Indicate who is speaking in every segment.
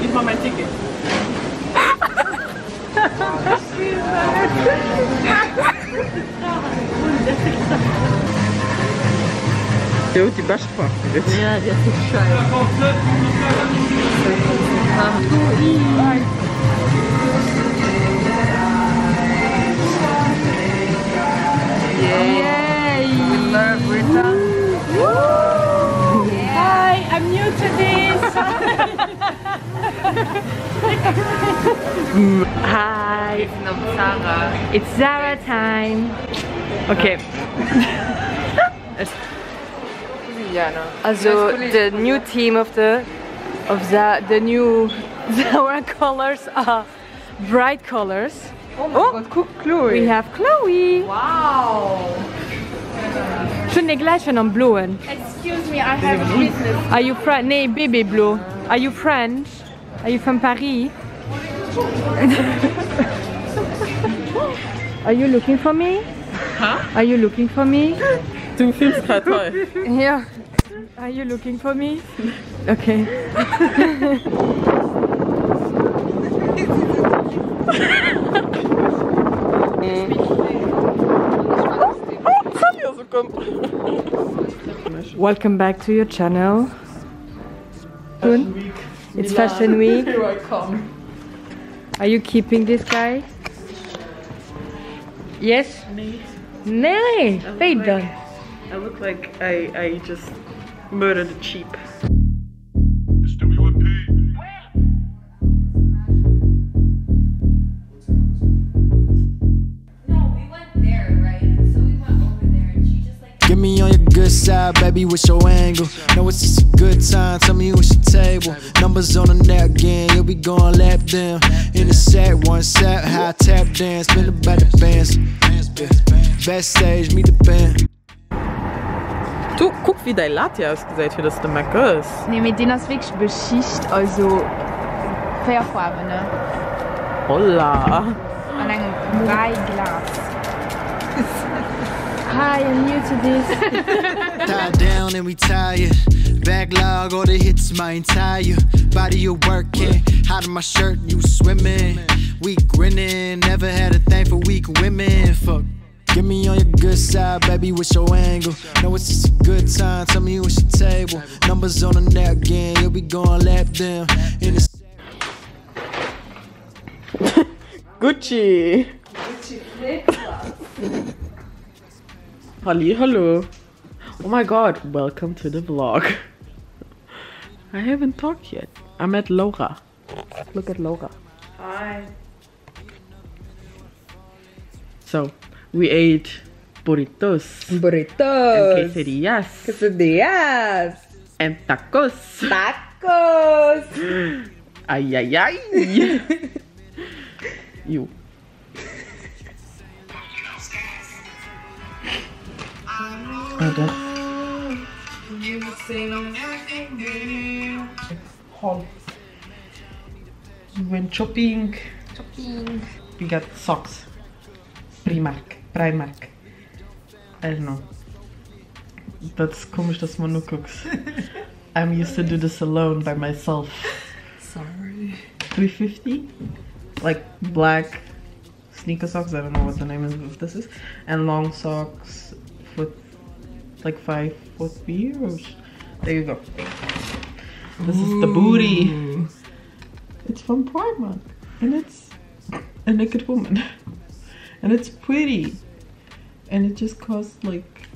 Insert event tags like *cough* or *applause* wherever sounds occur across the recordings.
Speaker 1: Gib mal mein Ticket. Jo, die Bastfach.
Speaker 2: Ja, der ist scheiße. Yay! We learned Britain. New to this. Hi. It's Zara. It's Zara time. Okay. Also the new team of the of the the new *laughs* Zara colors are bright colors. Oh, oh.
Speaker 1: guck, Chloe.
Speaker 2: we have Chloe.
Speaker 3: Wow.
Speaker 2: Schon die gleichen am blauen.
Speaker 3: Excuse me, I have a business.
Speaker 2: Are you French? Nee, baby blue. Are you French? Are you from Paris? *laughs* Are you looking for me?
Speaker 1: Huh?
Speaker 2: Are you looking for me?
Speaker 1: Du filmst gerade toll.
Speaker 2: Yeah. Are you looking for me? Okay. *laughs* *laughs* Welcome back to your channel. Good. It's Fashion Week.
Speaker 1: Here I come.
Speaker 2: Are you keeping this guy? Yes?
Speaker 1: Nee.
Speaker 2: Nee, they don't.
Speaker 1: I look like I, I just murdered a sheep.
Speaker 4: Get me on your good side, baby, with your angle. Know it's just a good time, tell me what's your table. Numbers on the net again, yeah, we going lap them. In the set, one set, high tap dance, spin about the bands. Backstage, meet the band.
Speaker 1: Du, guck, wie dein Latte ausgesehen für das der Mac ist.
Speaker 3: Nee, mit denen ist wirklich Beschicht, also Feuerfarbe, ne?
Speaker 1: Holla.
Speaker 3: An einem Breiglas.
Speaker 2: Hi, I'm new to this. *laughs*
Speaker 4: Tie down and we tired. Backlog, all the hits, my entire body you're working. Hot in my shirt, you swimming. We grinning, never had a thing for weak women. Fuck. Get me on your good side, baby, with your angle. Know it's just a good time, tell me what's your table. Numbers on the net you'll be going lap them. In the
Speaker 1: Gucci. Halli, hallo. Oh my god, welcome to the vlog. I haven't talked yet. I met Laura. Look at Laura.
Speaker 2: Hi.
Speaker 1: So, we ate burritos and
Speaker 5: Burritos.
Speaker 1: quesadillas
Speaker 5: Quesadillas.
Speaker 1: and tacos.
Speaker 5: Tacos.
Speaker 1: Ay, ay, ay. *laughs* you. Okay. Haul. We went shopping.
Speaker 3: Shopping.
Speaker 1: We got socks. Primark. Primark. I don't know. That's komisch, dass man nur gucks. *laughs* I'm used to do this alone by myself.
Speaker 5: Sorry.
Speaker 1: 350 like black sneaker socks i don't know what the name of this is and long socks with like five foot euros there you go. This is the booty. It's from primark and it's a naked woman. *laughs* And it's pretty. And it just costs like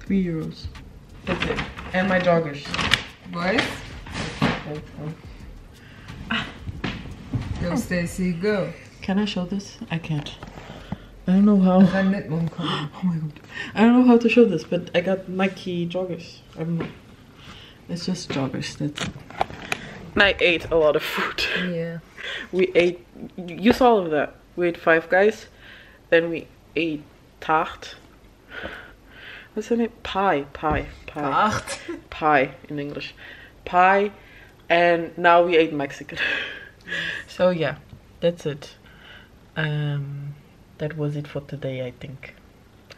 Speaker 1: three euros. That's it. And my joggers
Speaker 5: What? *laughs* Go, Stacy, go.
Speaker 1: Can I show this? I can't. I don't know how.
Speaker 5: Ga net omkomen.
Speaker 1: Oh my god. I don't know how to show this, but I got Nike joggers. I don't know. It's just joggers. That's it. I ate a lot of food.
Speaker 5: Yeah.
Speaker 1: We ate, you saw all of that. We ate Five Guys, then we ate tart. What's the name? Pie, pie, pie,
Speaker 5: Acht.
Speaker 1: pie in English. Pie, and now we ate Mexican. so yeah, that's it. Um, that was it for today, I think.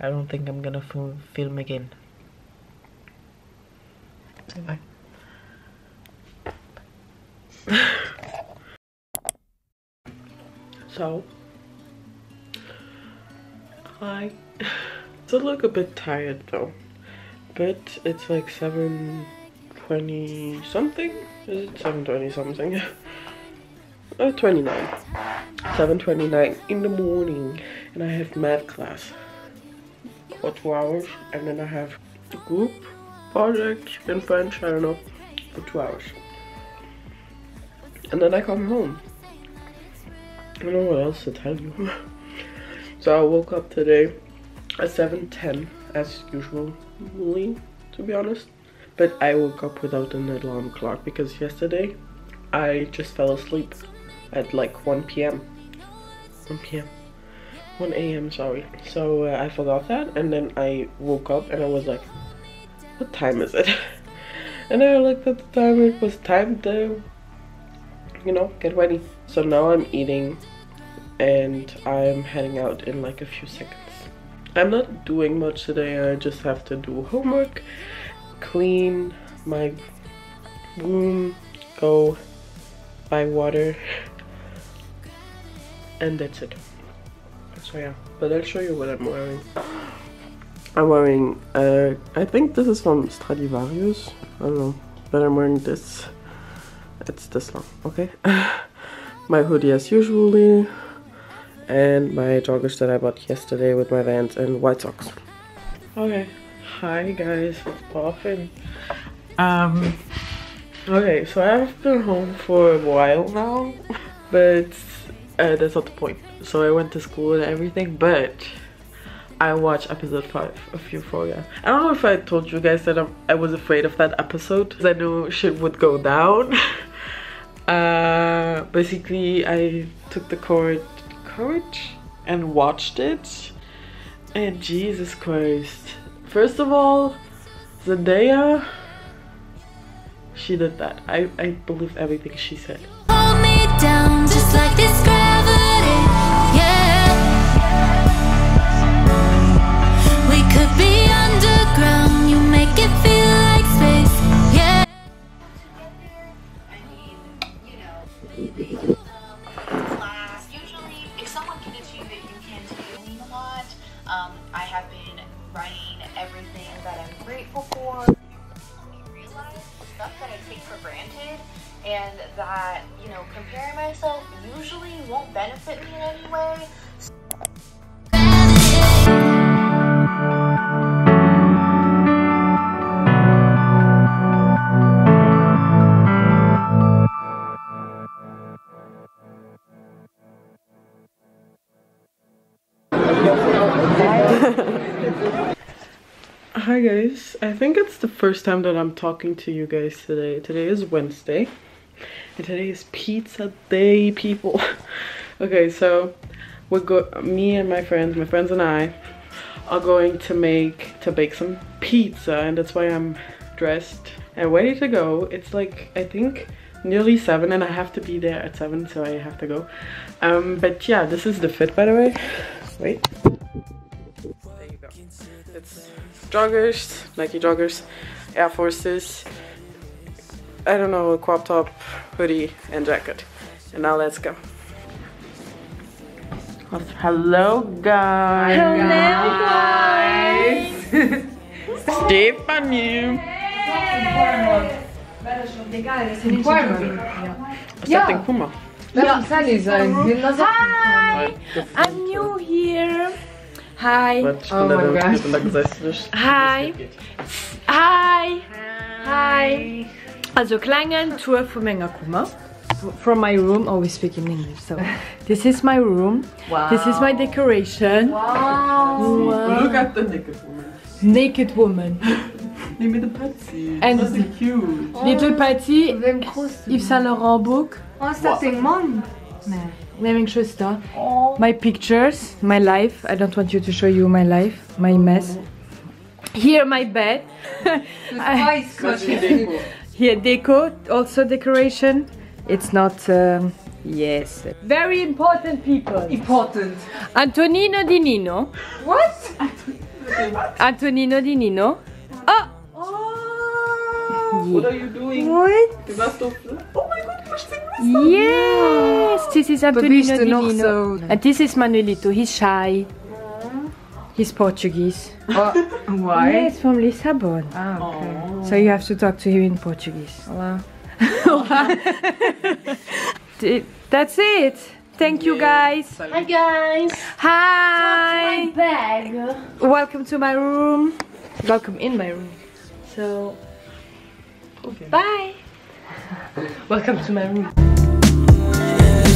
Speaker 1: I don't think I'm gonna fil- film again. Bye. *laughs* so, I *sighs* still look a bit tired though, but it's like 7.20 something? Is it 7.20 something? *laughs* uh, 29. 7.29 in the morning and I have math class for two hours and then I have a group project in French, I don't know, for two hours. And then I come home. I don't know what else to tell you. *laughs* so I woke up today at 7.10 as usually, to be honest. But I woke up without an alarm clock because yesterday I just fell asleep at like 1 p.m. 1 p.m. 1 a.m. sorry. So uh, I forgot that and then I woke up and I was like, what time is it? *laughs* and I looked at the time it was time to, you know, get ready. So now I'm eating and I'm heading out in like a few seconds. I'm not doing much today, I just have to do homework, clean my room, go buy water, *laughs* and that's it. So yeah, but I'll show you what I'm wearing. I'm wearing, uh, I think this is from Stradivarius, I don't know, but I'm wearing this. It's this long, okay? *laughs* my hoodie as usually, and my joggers that I bought yesterday with my Vans and white socks. Okay, hi guys, Boffin. Um, okay, so I've been home for a while now, but uh, that's not the point. So I went to school and everything, but I watched episode 5 of Euphoria. I don't know if I told you guys that I'm, I was afraid of that episode because I knew shit would go down. *laughs* uh, basically, I took the courage, courage and watched it. And Jesus Christ. First of all, Zendaya, she did that. I, I believe everything she said.
Speaker 6: Writing everything that I'm grateful for. You realize stuff that I take for granted, and that you know, comparing myself usually won't benefit me in any way. *laughs*
Speaker 1: Hi guys, I think it's the first time that I'm talking to you guys today. Today is Wednesday and today is pizza day people. *laughs* okay, so we're go me and my friends, my friends and I are going to make to bake some pizza and that's why I'm dressed and ready to go. It's like I think nearly seven and I have to be there at seven so I have to go. Um but yeah, this is the fit by the way. Wait. There you go. It's joggers, Nike joggers, Air Forces, I don't know, a crop top, hoodie, and jacket. And now let's go. Hello guys! Hello guys! *laughs* Stephanie! Was dat ding? Guck mal.
Speaker 5: Lass uns Sally sein. Nimm.
Speaker 2: I'm new here. Hi.
Speaker 5: Oh
Speaker 1: my gosh.
Speaker 2: Hi. Hi. Hi. Also kleinen Tour von Mengakuma. From my room, oh we speak in English, so this is my room. Wow. This is my decoration. Wow. wow.
Speaker 1: Look at the naked woman.
Speaker 2: Naked woman. *laughs*
Speaker 1: Maybe the Patsy.
Speaker 2: And
Speaker 1: so cute.
Speaker 2: Little
Speaker 5: oh. Patsy,
Speaker 2: Yves Saint Laurent book.
Speaker 5: Oh, ist das Ding
Speaker 2: Mom? Nee. Schwester. Oh. My pictures, my life. I don't want you to show you my life, my mess. Here my bed.
Speaker 5: Bajskottet. *laughs*
Speaker 2: Here deco, also decoration. It's not. Um, yes. Very important people.
Speaker 5: Important.
Speaker 2: Antonino Di Nino.
Speaker 5: What?
Speaker 2: Antonino Di Nino. Oh.
Speaker 1: What are you doing?
Speaker 2: What?
Speaker 1: Du warst doch. Oh my god,
Speaker 2: Yes, this is Antonino
Speaker 5: bist du noch so-
Speaker 2: And this is Manuelito. He's shy. He's Portuguese. *laughs*
Speaker 5: Why?
Speaker 2: Yes, from Lisbon.
Speaker 5: Ah, okay.
Speaker 2: So you have to talk to him in Portuguese.
Speaker 5: Olá. *laughs*
Speaker 2: Th- That's it. Thank you guys.
Speaker 7: Hi guys.
Speaker 2: Hi.
Speaker 7: Bag.
Speaker 2: Welcome to my room. Welcome in my room. So, okay. bye. *laughs* Welcome to my room.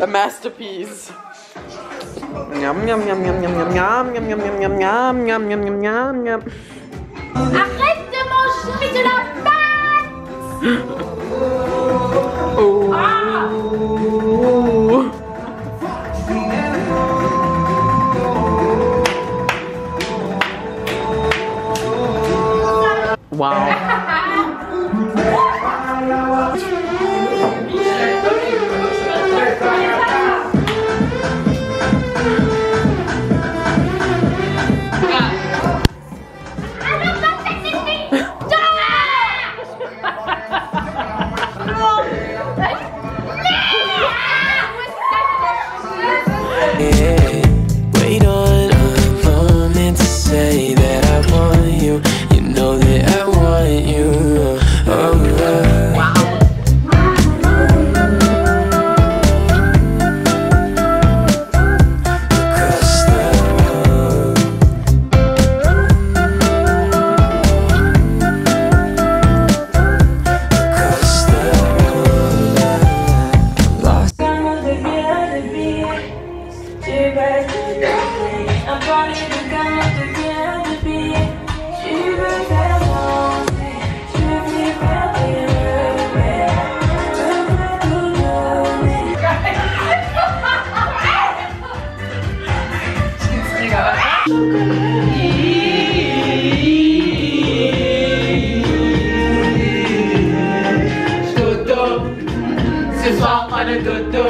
Speaker 1: A masterpiece. Yum yum yum yum yum yum yum yum yum yum yum yum yum yum yum yum.
Speaker 7: Arrête de manger de la pâte.
Speaker 1: Wow.
Speaker 8: yeah.
Speaker 1: ce soir pas de dodo.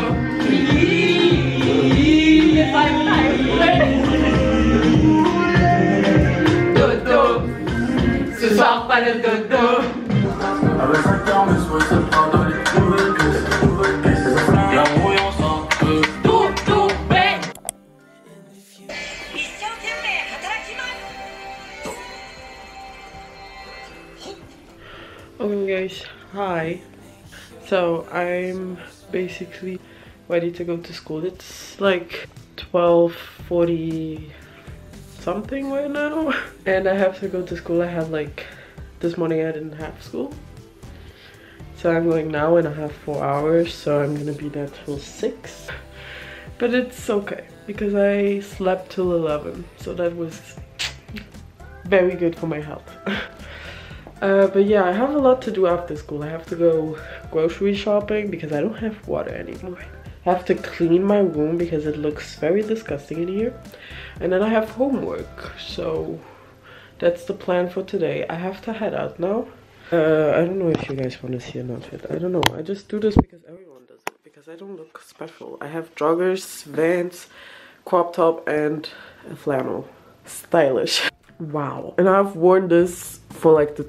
Speaker 1: Dodo, ce soir pas de dodo.
Speaker 9: Avec sa carne, soit se prend dans les c'est un.
Speaker 1: Tout, tout, de oh hi. So I'm basically ready to go to school. It's like 12:40 something right now *laughs* and I have to go to school. I have like this morning I didn't have school. So I'm going now and I have 4 hours, so I'm to be there till 6. But it's okay because I slept till 11. So that was very good for my health. *laughs* Uh, but yeah, I have a lot to do after school. I have to go grocery shopping because I don't have water anymore. I have to clean my room because it looks very disgusting in here. And then I have homework. So that's the plan for today. I have to head out now. Uh, I don't know if you guys want to see an outfit. I don't know. I just do this because everyone does it. Because I don't look special. I have joggers, vans, crop top, and flannel. Stylish. Wow. And I've worn this for like the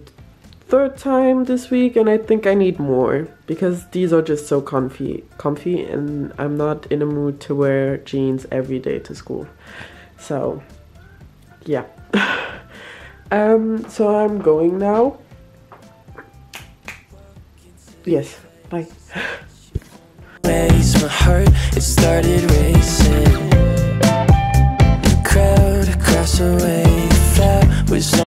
Speaker 1: third time this week and I think I need more because these are just so comfy comfy and I'm not in a mood to wear jeans every day to school. So yeah. *laughs* Um so I'm going now. Yes bye.
Speaker 8: My heart it started racing. Crowd across was